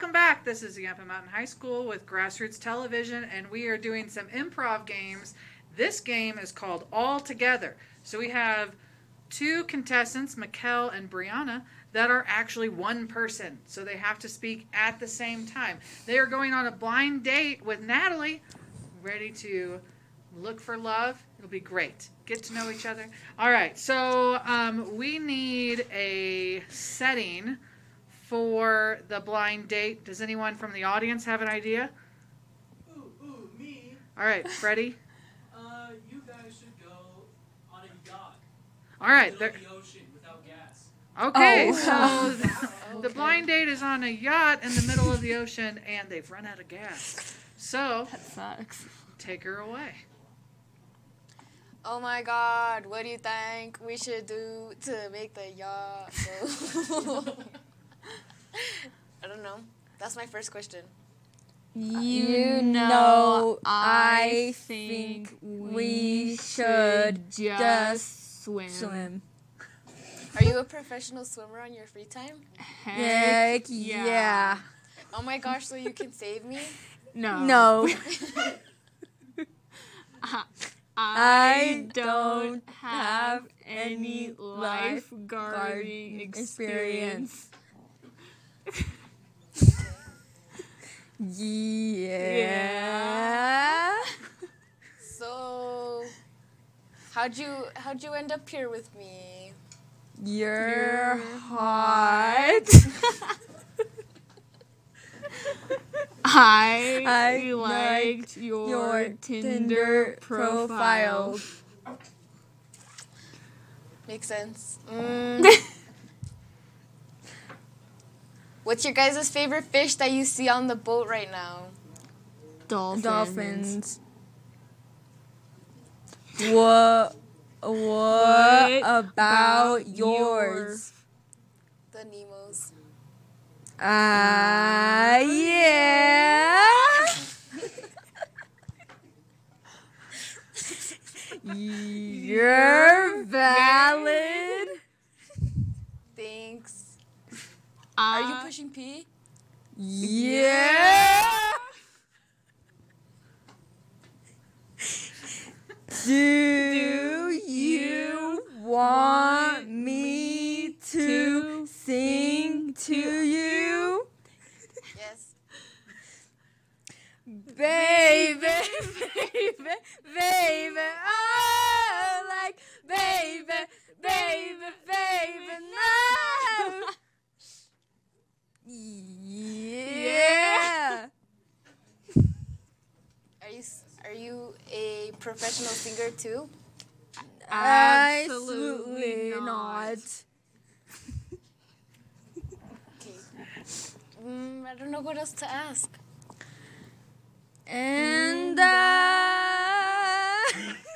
back. This is Yampah Mountain High School with Grassroots Television, and we are doing some improv games. This game is called All Together. So we have two contestants, Mikkel and Brianna, that are actually one person. So they have to speak at the same time. They are going on a blind date with Natalie, ready to look for love. It'll be great. Get to know each other. All right, so um, we need a setting for the blind date. Does anyone from the audience have an idea? Ooh, ooh, me. All right, Freddie. Uh, you guys should go on a yacht. All right, there, the ocean without gas. okay. Oh. So the, the blind date is on a yacht in the middle of the ocean, and they've run out of gas. So That sucks. take her away. Oh my god, what do you think we should do to make the yacht go? I don't know. That's my first question. You know, I think we should just swim. swim. Are you a professional swimmer on your free time? Heck yeah. Oh my gosh, so you can save me? No. No. I don't don't have have any any lifeguarding lifeguarding experience. Yeah. yeah. So how'd you how'd you end up here with me? You're hot. I, I liked your, your Tinder, Tinder profile. profile. Makes sense. Mm. What's your guys' favorite fish that you see on the boat right now? Dolphins. Dolphins. What? What, What about, about yours? The Nemos. Ah, yeah. You're Are you uh, pushing P? Yeah. Do you want me to sing to you? Yes. Baby, baby, baby, oh, professional singer too? Absolutely, not. Mm, I don't know what else to ask. And. Mm, uh...